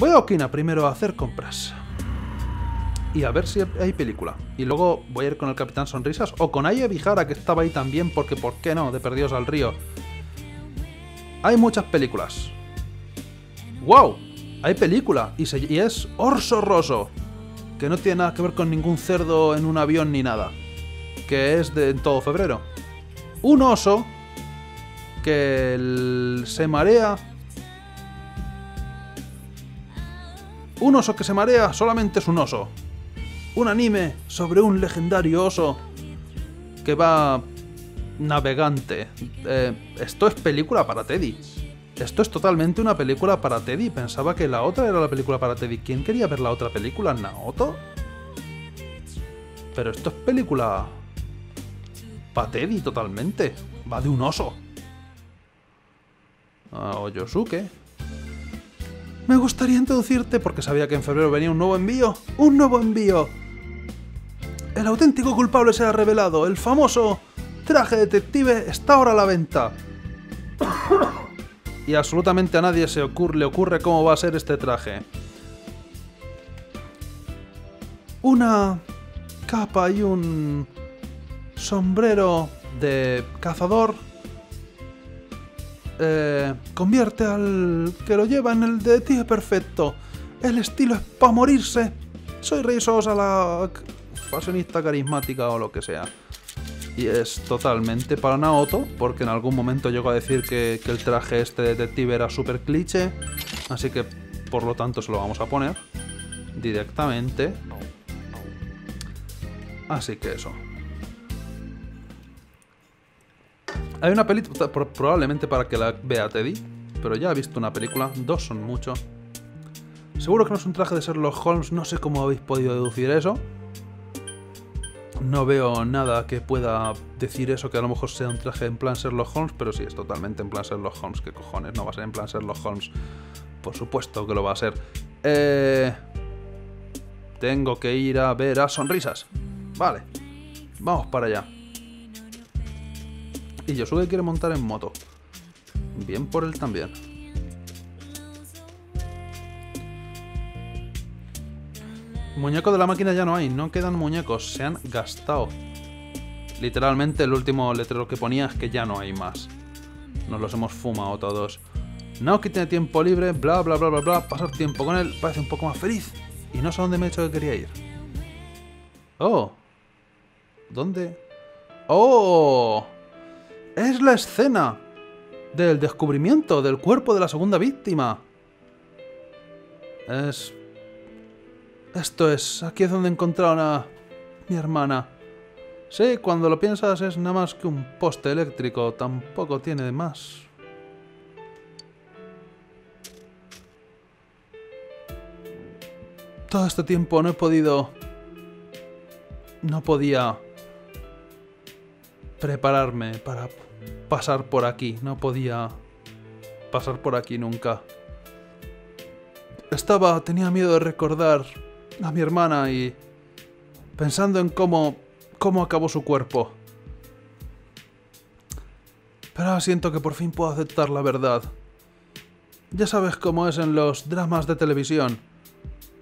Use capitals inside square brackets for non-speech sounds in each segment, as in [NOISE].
Voy a Okina primero a hacer compras. Y a ver si hay película. Y luego voy a ir con el Capitán Sonrisas o con Aye Vijara, que estaba ahí también, porque ¿por qué no? De Perdidos al Río. Hay muchas películas. ¡Wow! Hay película. Y, se- es Orso Roso. Que no tiene nada que ver con ningún cerdo en un avión ni nada. Que es de todo febrero. Un oso que se marea. Un oso que se marea solamente es un oso. Un anime sobre un legendario oso que va navegante. Eh, esto es película para Teddy. Esto es totalmente una película para Teddy. Pensaba que la otra era la película para Teddy. ¿Quién quería ver la otra película? ¿Naoto? Pero esto es película para Teddy totalmente. Va de un oso. Ah, o Yosuke. Me gustaría introducirte porque sabía que en febrero venía un nuevo envío. ¡Un nuevo envío! El auténtico culpable se ha revelado. El famoso traje detective está ahora a la venta. y absolutamente a nadie se le ocurre cómo va a ser este traje. Una capa y un sombrero de cazador eh, convierte al que lo lleva en el detective perfecto. El estilo es para morirse. Soy Rey Sosa, la fashionista carismática o lo que sea. Y es totalmente para Naoto, porque en algún momento llegó a decir que, que el traje este detective era súper cliché. Así que, por lo tanto, se lo vamos a poner directamente. Así que eso. Hay una película, pro- probablemente para que la vea Teddy, pero ya he visto una película, dos son mucho. Seguro que no es un traje de Sherlock Holmes, no sé cómo habéis podido deducir eso. No veo nada que pueda decir eso, que a lo mejor sea un traje en plan Sherlock Holmes, pero sí, es totalmente en plan Sherlock Holmes. ¿Qué cojones? No va a ser en plan Sherlock Holmes. Por supuesto que lo va a ser. Eh... Tengo que ir a ver a Sonrisas. Vale. Vamos para allá. Y Yosuke quiere montar en moto. Bien por él también. Muñeco de la máquina ya no hay, no quedan muñecos, se han gastado. Literalmente el último letrero que ponía es que ya no hay más. Nos los hemos fumado todos. Naoki tiene tiempo libre, bla bla bla bla bla, pasar tiempo con él parece un poco más feliz. Y no sé dónde me he dicho que quería ir. Oh. ¿Dónde? ¡Oh! Es la escena del descubrimiento del cuerpo de la segunda víctima. Es... Esto es... Aquí es donde encontraron a mi hermana. Sí, cuando lo piensas es nada más que un poste eléctrico. Tampoco tiene de más. Todo este tiempo no he podido... No podía prepararme para pasar por aquí. No podía pasar por aquí nunca. Estaba, tenía miedo de recordar a mi hermana y pensando en cómo, cómo acabó su cuerpo. Pero siento que por fin puedo aceptar la verdad. Ya sabes cómo es en los dramas de televisión.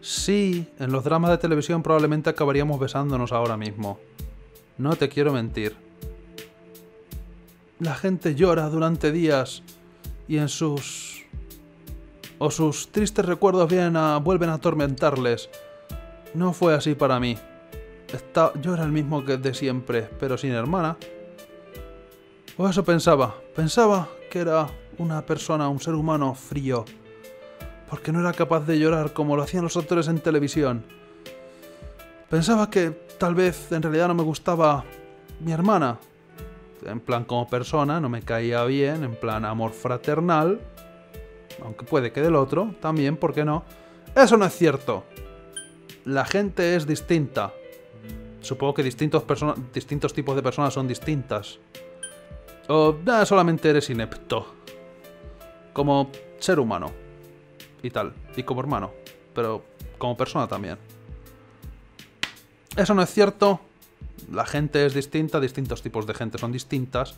Sí, en los dramas de televisión probablemente acabaríamos besándonos ahora mismo. No te quiero mentir. La gente llora durante días y en sus... o sus tristes recuerdos vienen a... vuelven a atormentarles. No fue así para mí. Está... Yo era el mismo que de siempre, pero sin hermana. O eso pensaba. Pensaba que era una persona, un ser humano frío. Porque no era capaz de llorar como lo hacían los actores en televisión. Pensaba que tal vez en realidad no me gustaba mi hermana. En plan como persona, no me caía bien, en plan amor fraternal. Aunque puede que del otro, también, ¿por qué no? Eso no es cierto. La gente es distinta. Supongo que distintos, distintos tipos de personas son distintas. O nada, solamente eres inepto. Como ser humano. Y tal. Y como hermano. Pero como persona también. Eso no es cierto la gente es distinta, distintos tipos de gente son distintas,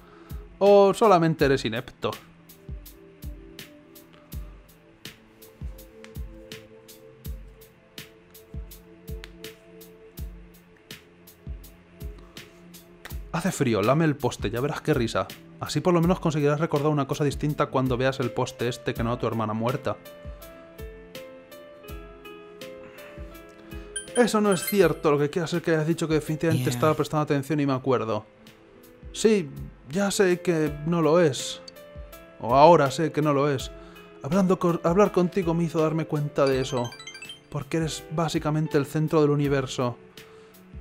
o solamente eres inepto. Hace frío, lame el poste, ya verás qué risa. Así por lo menos conseguirás recordar una cosa distinta cuando veas el poste este que no a tu hermana muerta. Eso no es cierto, lo que quiere es que hayas dicho que definitivamente Yeah. estaba prestando atención y me acuerdo. Sí, ya sé que no lo es. O ahora sé que no lo es. Hablando con- hablar contigo me hizo darme cuenta de eso. Porque eres básicamente el centro del universo.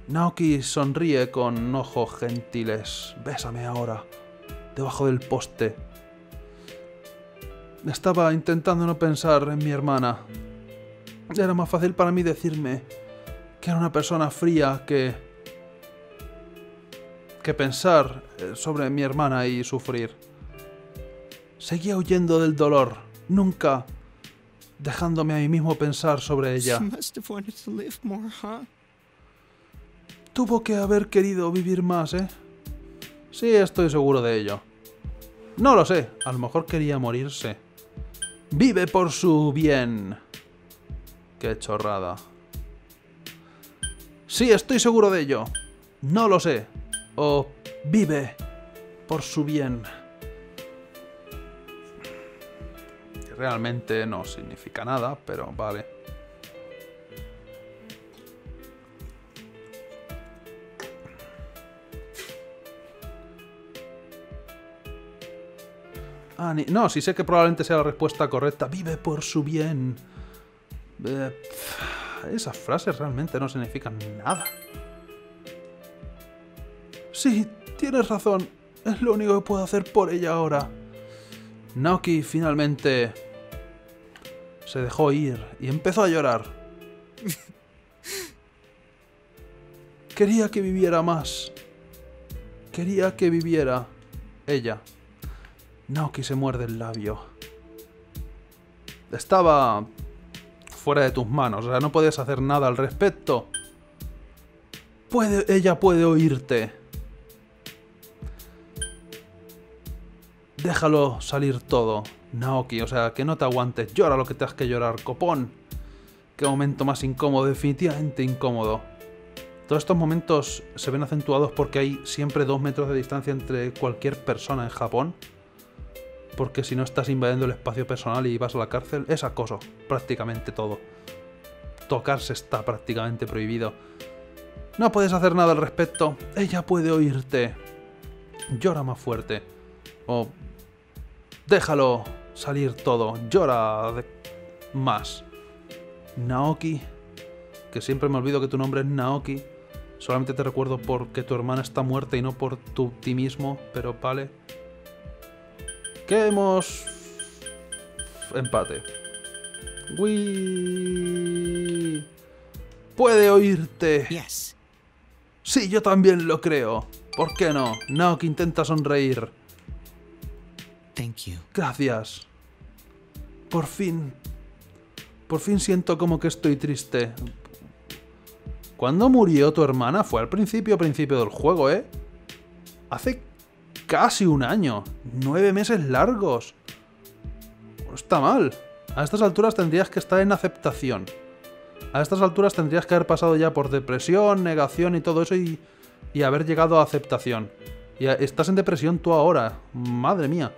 Naoki sonríe con ojos gentiles. Bésame ahora. Debajo del poste. Estaba intentando no pensar en mi hermana. Era más fácil para mí decirme que era una persona fría que... que pensar eh, sobre mi hermana y sufrir. Seguía huyendo del dolor, nunca dejándome a mí mismo pensar sobre ella. Tuvo que haber querido vivir más, ¿eh? Sí, estoy seguro de ello. No lo sé, a lo mejor quería morirse. Vive por su bien. Qué chorrada. Sí, estoy seguro de ello. No lo sé. O vive por su bien. Realmente no significa nada, pero vale. Ah, no, sí sé que probablemente sea la respuesta correcta. Vive por su bien. Eh, esas frases realmente no significan nada. Sí, tienes razón. Es lo único que puedo hacer por ella ahora. Naoki finalmente se dejó ir y empezó a llorar. [LAUGHS] Quería que viviera más. Quería que viviera ella. Naoki se muerde el labio. Estaba fuera de tus manos, o sea, no puedes hacer nada al respecto. Puede, ella puede oírte. Déjalo salir todo, Naoki, o sea, que no te aguantes. Llora lo que tengas que llorar, copón. Qué momento más incómodo, definitivamente incómodo. Todos estos momentos se ven acentuados porque hay siempre dos metros de distancia entre cualquier persona en Japón porque si no estás invadiendo el espacio personal y vas a la cárcel, es acoso, prácticamente todo. Tocarse está prácticamente prohibido. No puedes hacer nada al respecto, ella puede oírte. Llora más fuerte. O déjalo salir todo, llora más. Naoki, que siempre me olvido que tu nombre es Naoki. Solamente te recuerdo porque tu hermana está muerta y no por tu, ti mismo, pero vale. Que hemos... Empate. Wii... Puede oírte. Yes. Sí, yo también lo creo. ¿Por qué no? Naoki intenta sonreír. Thank you. Gracias. Por fin. Por fin siento como que estoy triste. ¿Cuándo murió tu hermana? Fue al principio, principio del juego, ¿eh? Hace casi un año. Nueve meses largos. No está mal. A estas alturas tendrías que estar en aceptación. A estas alturas tendrías que haber pasado ya por depresión, negación y todo eso y, y haber llegado a aceptación. Y estás en depresión tú ahora. Madre mía.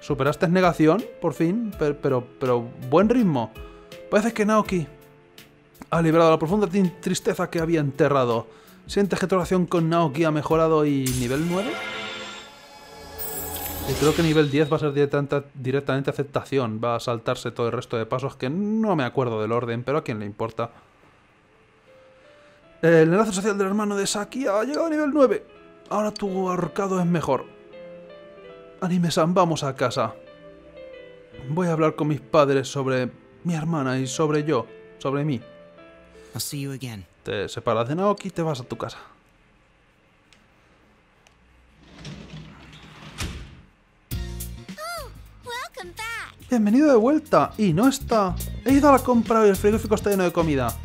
Superaste negación, por fin, pero, pero, pero buen ritmo. Parece que Naoki ha liberado la profunda tristeza que había enterrado. ¿Sientes que tu relación con Naoki ha mejorado y nivel 9? Y creo que nivel 10 va a ser directamente, directamente aceptación. Va a saltarse todo el resto de pasos que no me acuerdo del orden, pero a quién le importa. El enlace social del hermano de Saki ha llegado a nivel 9. Ahora tu ahorcado es mejor. Anime-san, vamos a casa. Voy a hablar con mis padres sobre mi hermana y sobre yo, sobre mí. Te separas de Naoki y te vas a tu casa. Bienvenido de vuelta. Y no está. He ido a la compra y el frigorífico está lleno de comida.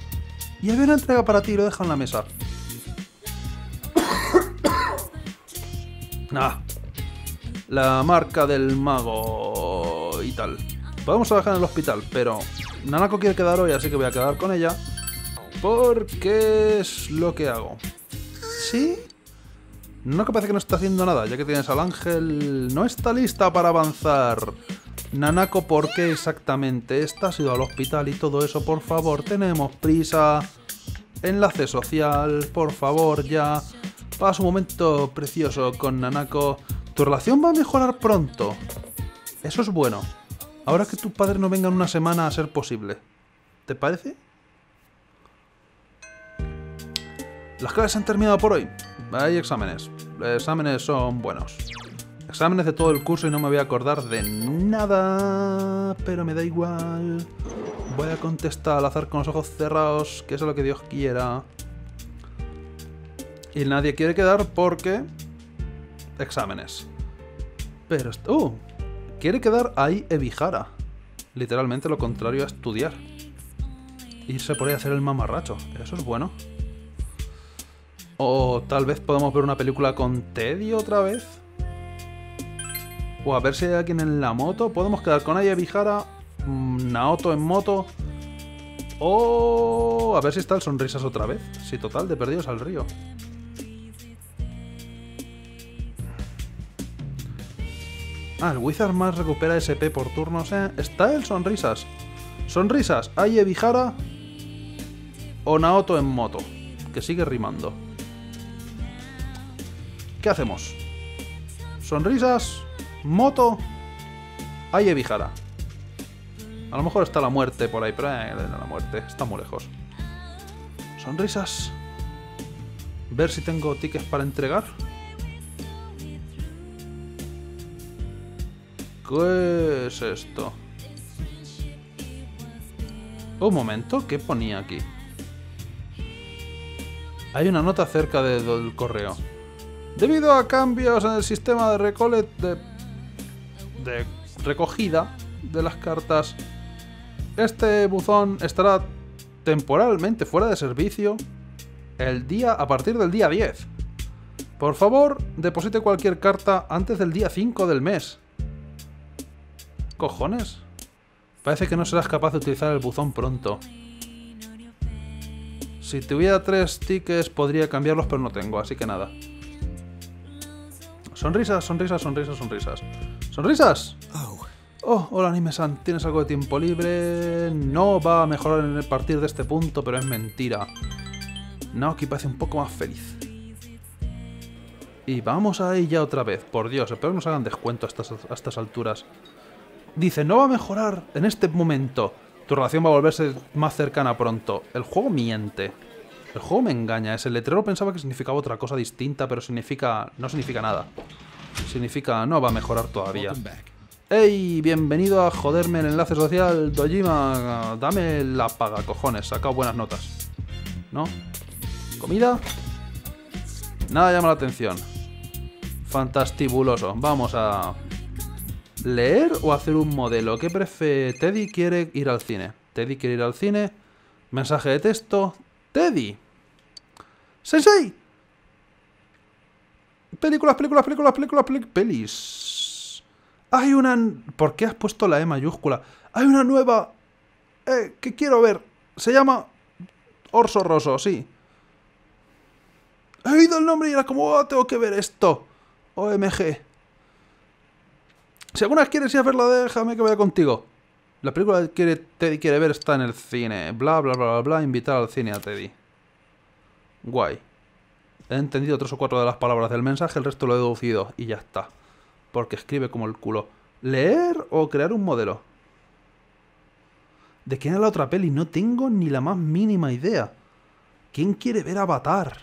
Y había una entrega para ti y lo dejo en la mesa. [COUGHS] ah. La marca del mago y tal. Podemos trabajar en el hospital, pero Nanako quiere quedar hoy, así que voy a quedar con ella. Porque es lo que hago. ¿Sí? No que parece que no está haciendo nada, ya que tienes al ángel... No está lista para avanzar. Nanako, ¿por qué exactamente? Estás ido al hospital y todo eso, por favor, tenemos prisa. Enlace social, por favor, ya. Pasa un momento precioso con Nanako. Tu relación va a mejorar pronto. Eso es bueno. Ahora que tus padres no vengan una semana a ser posible. ¿Te parece? Las clases han terminado por hoy. Hay exámenes. Los exámenes son buenos. Exámenes de todo el curso y no me voy a acordar de nada. Pero me da igual. Voy a contestar al azar con los ojos cerrados, que es lo que Dios quiera. Y nadie quiere quedar porque... Exámenes. Pero... ¡Uh! Quiere quedar ahí Ebihara. Literalmente lo contrario a estudiar. Irse por ahí a hacer el mamarracho. Eso es bueno. O tal vez podamos ver una película con Teddy otra vez. O a ver si hay alguien en la moto. Podemos quedar con Aya Vijara, mm, Naoto en moto. O a ver si está el Sonrisas otra vez. Sí, total, de perdidos al río. Ah, el Wizard más recupera SP por turnos, ¿eh? Está el Sonrisas. Sonrisas, Aye Vijara o Naoto en moto. Que sigue rimando. ¿Qué hacemos? Sonrisas, moto, Aye Vijara. A lo mejor está la muerte por ahí, pero eh, la muerte está muy lejos. Sonrisas. Ver si tengo tickets para entregar. ¿Qué es esto? Un momento, ¿qué ponía aquí? Hay una nota cerca de- del correo. Debido a cambios en el sistema de recolet de, de recogida de las cartas, este buzón estará temporalmente fuera de servicio el día a partir del día 10. Por favor, deposite cualquier carta antes del día 5 del mes. ¿Cojones? Parece que no serás capaz de utilizar el buzón pronto. Si tuviera tres tickets podría cambiarlos, pero no tengo, así que nada. Sonrisas, sonrisas, sonrisas, sonrisas. ¡Sonrisas! Oh, Oh, hola Anime-san, ¿tienes algo de tiempo libre? No va a mejorar en el partir de este punto, pero es mentira. Naoki parece un poco más feliz. Y vamos a ella otra vez, por Dios, espero que nos hagan descuento a estas, a estas alturas. Dice, no va a mejorar en este momento. Tu relación va a volverse más cercana pronto. El juego miente. El juego me engaña. Ese letrero pensaba que significaba otra cosa distinta, pero significa... no significa nada. Significa no va a mejorar todavía. ¡Ey! Bienvenido a joderme el enlace social, Dojima. Dame la paga, cojones. Sacado buenas notas. ¿No? ¿Comida? Nada llama la atención. Fantastibuloso. Vamos a... ¿Leer o hacer un modelo? ¿Qué prefiere? Teddy quiere ir al cine. Teddy quiere ir al cine. Mensaje de texto. Teddy. Sensei. Películas, películas, películas, películas, peli- pelis. Hay una... ¿Por qué has puesto la E mayúscula? Hay una nueva... Eh, que quiero ver. Se llama... Orso Rosso, sí. He oído el nombre y era como... "Oh, tengo que ver esto. OMG. Si alguna quieres ir a verla, déjame que vaya contigo. La película que quiere, Teddy quiere ver está en el cine. Bla, bla, bla, bla, bla. Invitar al cine a Teddy. Guay. He entendido tres o cuatro de las palabras del mensaje, el resto lo he deducido. Y ya está. Porque escribe como el culo. ¿Leer o crear un modelo? ¿De quién era la otra peli? No tengo ni la más mínima idea. ¿Quién quiere ver Avatar?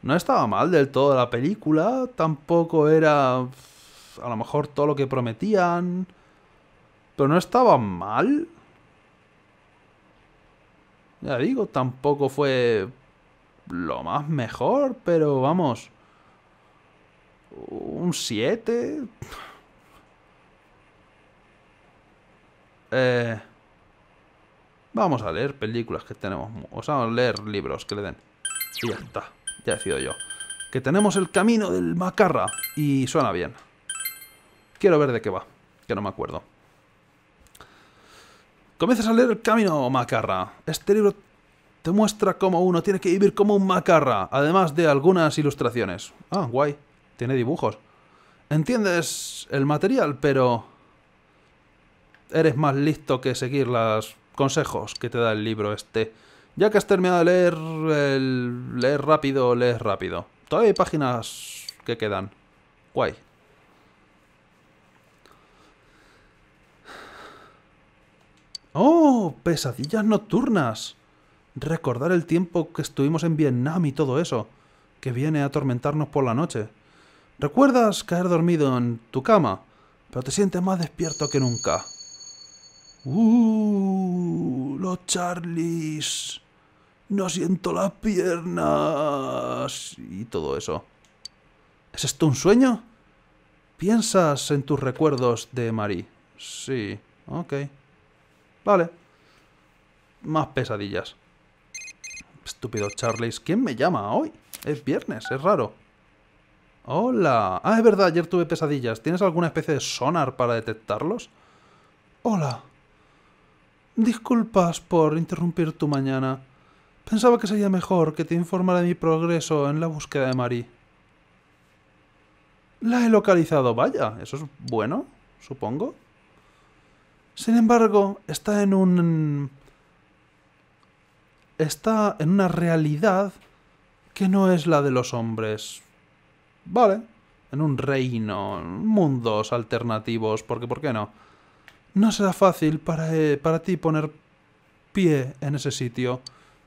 No estaba mal del todo la película. Tampoco era... A lo mejor todo lo que prometían. Pero no estaba mal. Ya digo, tampoco fue lo más mejor, pero vamos. Un 7. Eh, vamos a leer películas que tenemos. O sea, vamos a leer libros que le den. Y ya está. Ya decido yo. Que tenemos el camino del macarra. Y suena bien. Quiero ver de qué va. Que no me acuerdo. Comienzas a leer el camino macarra. Este libro Te muestra cómo uno tiene que vivir como un macarra, además de algunas ilustraciones. Ah, guay. Tiene dibujos. Entiendes el material, pero eres más listo que seguir los consejos que te da el libro este. Ya que has terminado de leer, el leer rápido, lees rápido. Todavía hay páginas que quedan. Guay. ¡Oh! Pesadillas nocturnas. Recordar el tiempo que estuvimos en Vietnam y todo eso, que viene a atormentarnos por la noche. ¿Recuerdas caer dormido en tu cama, pero te sientes más despierto que nunca? ¡Uh! Los Charlies. No siento las piernas. Y todo eso. ¿Es esto un sueño? ¿Piensas en tus recuerdos de Marie? Sí, ok. Vale. Más pesadillas. Estúpido Charlies. ¿Quién me llama hoy? Es viernes, es raro. Hola. Ah, es verdad, ayer tuve pesadillas. ¿Tienes alguna especie de sonar para detectarlos? Hola. Disculpas por interrumpir tu mañana. Pensaba que sería mejor que te informara de mi progreso en la búsqueda de Marie. La he localizado, vaya, eso es bueno, supongo. Sin embargo, está en un... está en una realidad que no es la de los hombres. Vale, en un reino, mundos alternativos, porque ¿por qué no? No será fácil para, eh, para ti poner pie en ese sitio,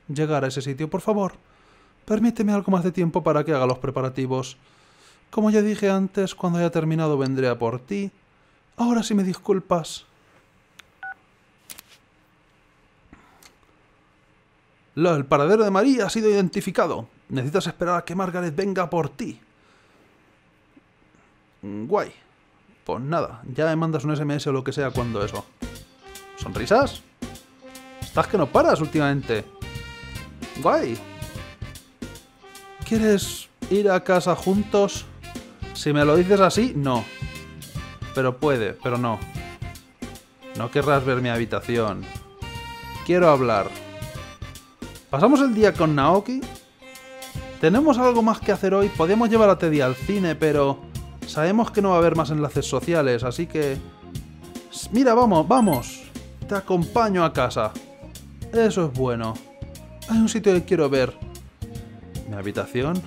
llegar a ese sitio, por favor. Permíteme algo más de tiempo para que haga los preparativos. Como ya dije antes, cuando haya terminado vendré a por ti. Ahora si me disculpas. El paradero de María ha sido identificado. Necesitas esperar a que Margaret venga por ti. Guay. Pues nada, ya me mandas un SMS o lo que sea cuando eso. ¿Sonrisas? Estás que no paras últimamente. Guay. ¿Quieres ir a casa juntos? Si me lo dices así, no. Pero puede, pero no. No querrás ver mi habitación. Quiero hablar. ¿Pasamos el día con Naoki? Tenemos algo más que hacer hoy. Podemos llevar a Teddy al cine, pero sabemos que no va a haber más enlaces sociales, así que... Mira, vamos, vamos. Te acompaño a casa. Eso es bueno. Hay un sitio que quiero ver. ¿Mi habitación?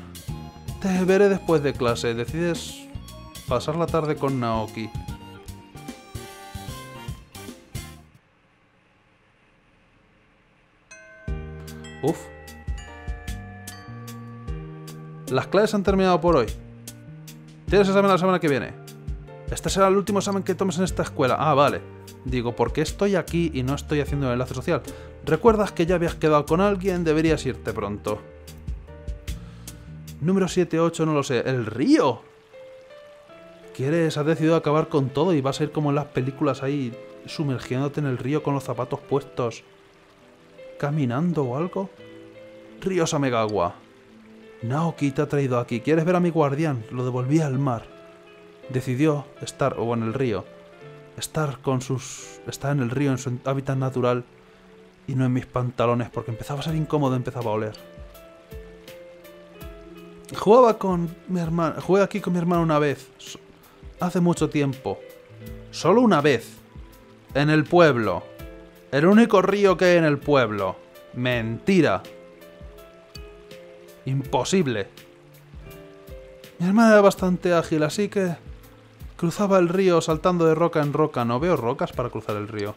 Te veré después de clase. Decides pasar la tarde con Naoki. Uf. Las clases han terminado por hoy. Tienes examen la semana que viene. Este será el último examen que tomes en esta escuela. Ah, vale. Digo, ¿por qué estoy aquí y no estoy haciendo el enlace social? ¿Recuerdas que ya habías quedado con alguien? Deberías irte pronto. Número 7-8, no lo sé. ¡El río! ¿Quieres? Has decidido acabar con todo y vas a ir como en las películas ahí, sumergiéndote en el río con los zapatos puestos. ¿Caminando o algo? Río Samegawa. Naoki te ha traído aquí. ¿Quieres ver a mi guardián? Lo devolví al mar. Decidió estar, o en el río, estar con sus... estar en el río en su hábitat natural y no en mis pantalones porque empezaba a ser incómodo, empezaba a oler. Jugaba con mi hermano, jugué aquí con mi hermano una vez, hace mucho tiempo. Solo una vez. En el pueblo. El único río que hay en el pueblo. Mentira. Imposible. Mi hermana era bastante ágil, así que cruzaba el río saltando de roca en roca. No veo rocas para cruzar el río.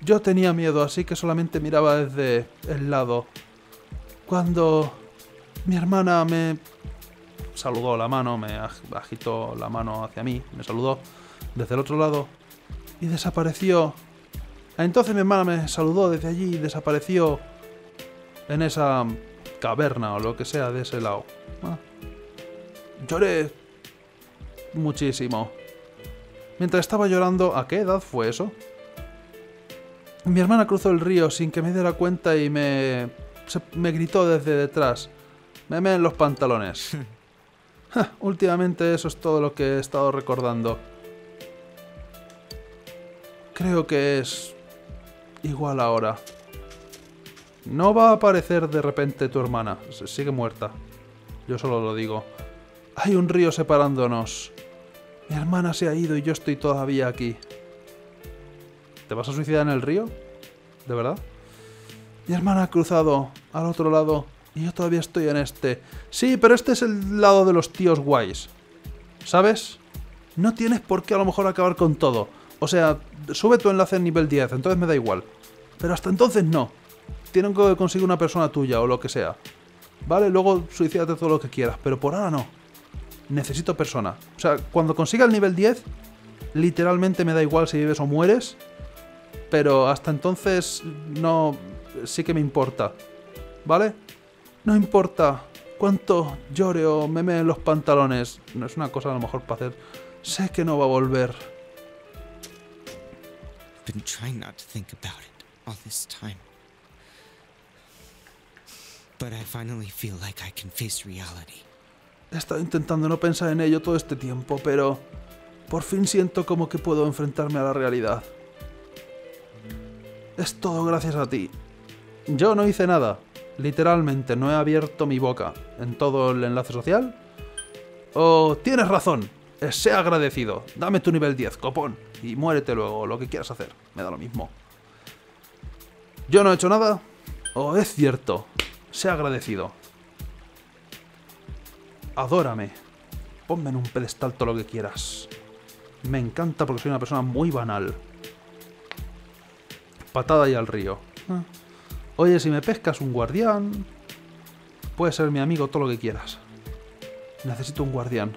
Yo tenía miedo, así que solamente miraba desde el lado. Cuando mi hermana me saludó la mano, me agitó la mano hacia mí, me saludó desde el otro lado y desapareció. Entonces mi hermana me saludó desde allí y desapareció en esa caverna o lo que sea de ese lado. Ah. Lloré muchísimo. Mientras estaba llorando, ¿a qué edad fue eso? Mi hermana cruzó el río sin que me diera cuenta y me, me gritó desde detrás. Me en los pantalones. [LAUGHS] Últimamente eso es todo lo que he estado recordando. Creo que es igual ahora. No va a aparecer de repente tu hermana. Sigue muerta. Yo solo lo digo. Hay un río separándonos. Mi hermana se ha ido y yo estoy todavía aquí. ¿Te vas a suicidar en el río? ¿De verdad? Mi hermana ha cruzado al otro lado y yo todavía estoy en este. Sí, pero este es el lado de los tíos guays. ¿Sabes? No tienes por qué a lo mejor acabar con todo. O sea, sube tu enlace en nivel 10, entonces me da igual. Pero hasta entonces no. Tienen que conseguir una persona tuya o lo que sea. Vale, luego suicídate todo lo que quieras, pero por ahora no. Necesito persona. O sea, cuando consiga el nivel 10, literalmente me da igual si vives o mueres. Pero hasta entonces no... Sí que me importa. ¿Vale? No importa cuánto llore o me mee en los pantalones. No es una cosa a lo mejor para hacer. Sé que no va a volver. Been trying not to think about it all this time. But I finally feel like I can face reality. He estado intentando no pensar en ello todo este tiempo, pero por fin siento como que puedo enfrentarme a la realidad. Es todo gracias a ti. Yo no hice nada. Literalmente no he abierto mi boca en todo el enlace social. Oh, tienes razón. Eh, Sé agradecido. Dame tu nivel 10, copón. Y muérete luego, lo que quieras hacer. Me da lo mismo. Yo no he hecho nada. Oh, es cierto. Sé agradecido. Adórame. Ponme en un pedestal todo lo que quieras. Me encanta porque soy una persona muy banal. Patada y al río. Ah. Oye, si me pescas un guardián... Puedes ser mi amigo todo lo que quieras. Necesito un guardián.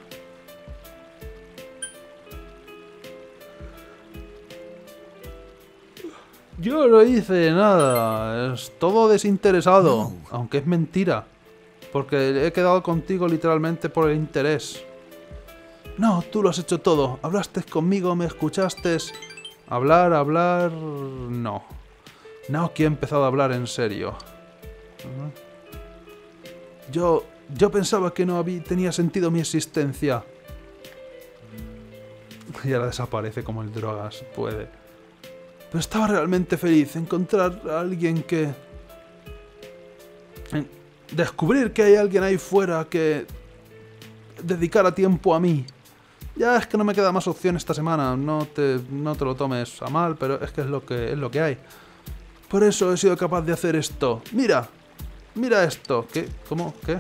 Yo no hice nada. Es todo desinteresado. Aunque es mentira. Porque he quedado contigo literalmente por el interés. No, tú lo has hecho todo. Hablaste conmigo, me escuchaste. Hablar, hablar... No. Naoki ha empezado a hablar en serio. Yo... Yo pensaba que no había, tenía sentido mi existencia. Y ahora desaparece como el drogas puede. Pero estaba realmente feliz encontrar a alguien que... Descubrir que hay alguien ahí fuera que... Dedicara tiempo a mí. Ya es que no me queda más opción esta semana. No te, no te lo tomes a mal, pero es que es lo que, es lo que hay. Por eso he sido capaz de hacer esto. Mira. Mira esto. ¿Qué? ¿Cómo? ¿Qué?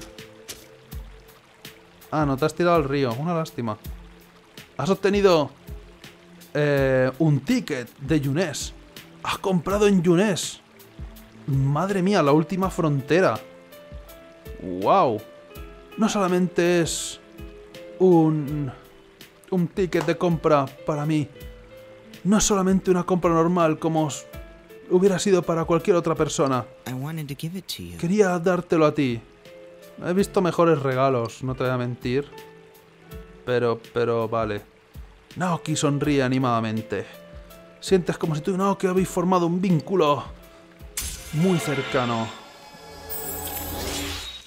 Ah, no te has tirado al río. Una lástima. Has obtenido eh, un ticket de Yunes. Has comprado en Yunes. Madre mía, la última frontera. Wow. No solamente es un un ticket de compra para mí. No es solamente una compra normal como hubiera sido para cualquier otra persona. Quería dártelo a ti. He visto mejores regalos, no te voy a mentir. Pero, pero vale. Naoki sonríe animadamente. Sientes como si tú y Naoki habéis formado un vínculo muy cercano.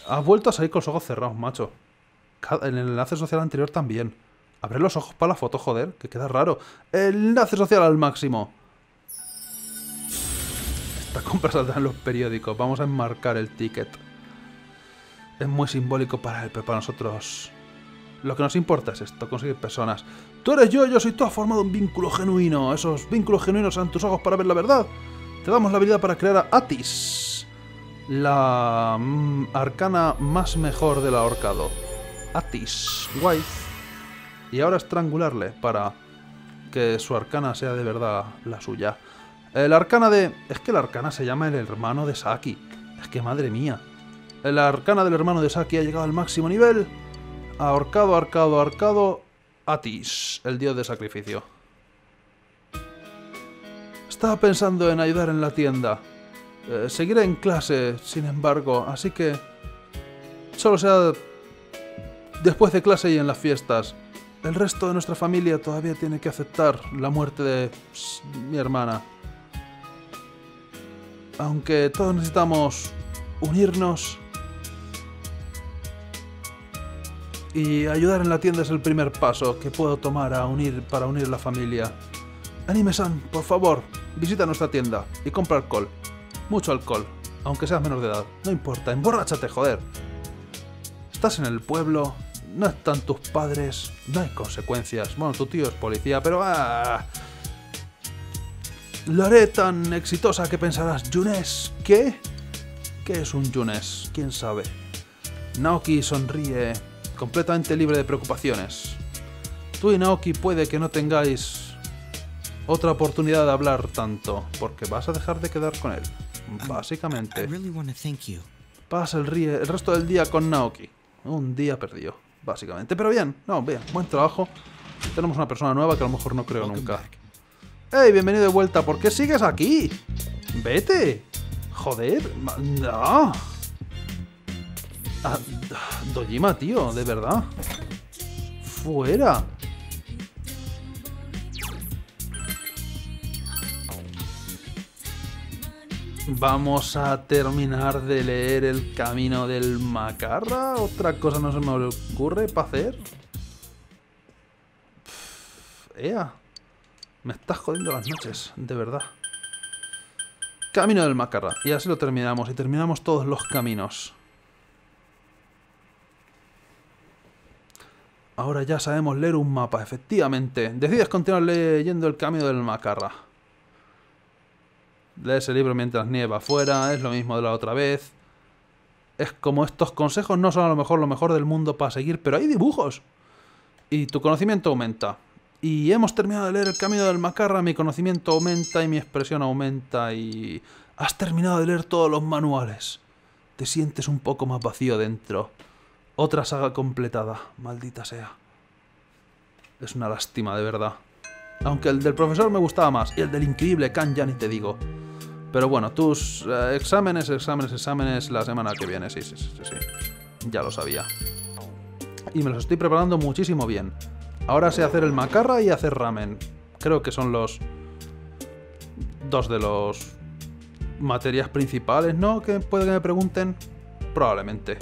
Has vuelto a salir con los ojos cerrados, macho. En el enlace social anterior también. Abre los ojos para la foto, joder, que queda raro. Enlace social al máximo. Esta compra saldrá en los periódicos. Vamos a enmarcar el ticket. Es muy simbólico para él, pero para nosotros... Lo que nos importa es esto, conseguir personas. Tú eres yo, yo soy tú, has formado un vínculo genuino. Esos vínculos genuinos serán tus ojos para ver la verdad. Te damos la habilidad para crear a Atis. La mm, arcana más mejor del ahorcado. Atis, wife. Y ahora estrangularle para que su arcana sea de verdad la suya. El arcana de... Es que el arcana se llama el hermano de Saki. Es que madre mía. El arcana del hermano de Saki ha llegado al máximo nivel. Ahorcado, ahorcado, ahorcado. Atis, el dios de sacrificio. Estaba pensando en ayudar en la tienda. Eh, seguiré en clase, sin embargo, así que... Solo sea después de clase y en las fiestas. El resto de nuestra familia todavía tiene que aceptar la muerte de mi hermana. Aunque todos necesitamos unirnos y ayudar en la tienda es el primer paso que puedo tomar a unir para unir la familia. Anime-san, por favor, visita nuestra tienda y compra alcohol. Mucho alcohol, aunque seas menor de edad. No importa, emborráchate, joder. Estás en el pueblo, no están tus padres, no hay consecuencias. Bueno, tu tío es policía, pero... Ah, lo haré tan exitosa que pensarás, Yunes, ¿qué? ¿Qué es un Yunes? ¿Quién sabe? Naoki sonríe, completamente libre de preocupaciones. Tú y Naoki puede que no tengáis otra oportunidad de hablar tanto, porque vas a dejar de quedar con él. Básicamente, pasa el, ríe- el resto del día con Naoki. Un día perdido, básicamente. Pero bien, no, bien, buen trabajo. Tenemos una persona nueva que a lo mejor no creo nunca. back. ¡Ey, bienvenido de vuelta! ¿Por qué sigues aquí? ¡Vete! Joder, no. Ah, Dojima, tío, de verdad. Fuera. Vamos a terminar de leer el camino del macarra. Otra cosa no se me ocurre para hacer. Ea. Me estás jodiendo las noches, de verdad. Camino del Macarra. Y así lo terminamos. Y terminamos todos los caminos. Ahora ya sabemos leer un mapa, efectivamente. Decides continuar leyendo el camino del Macarra. Lees el libro mientras nieva afuera. Es lo mismo de la otra vez. Es como estos consejos no son a lo mejor lo mejor del mundo para seguir, pero hay dibujos. Y tu conocimiento aumenta. Y hemos terminado de leer el camino del Macarra, mi conocimiento aumenta y mi expresión aumenta y... Has terminado de leer todos los manuales. Te sientes un poco más vacío dentro. Otra saga completada, maldita sea. Es una lástima, de verdad. Aunque el del profesor me gustaba más y el del increíble Khan ya ni te digo. Pero bueno, tus eh, exámenes, exámenes, exámenes la semana que viene, sí, sí, sí, sí, sí. Ya lo sabía. Y me los estoy preparando muchísimo bien. Ahora sé hacer el macarra y hacer ramen. Creo que son los dos de los materias principales, ¿no? Que puede que me pregunten. Probablemente.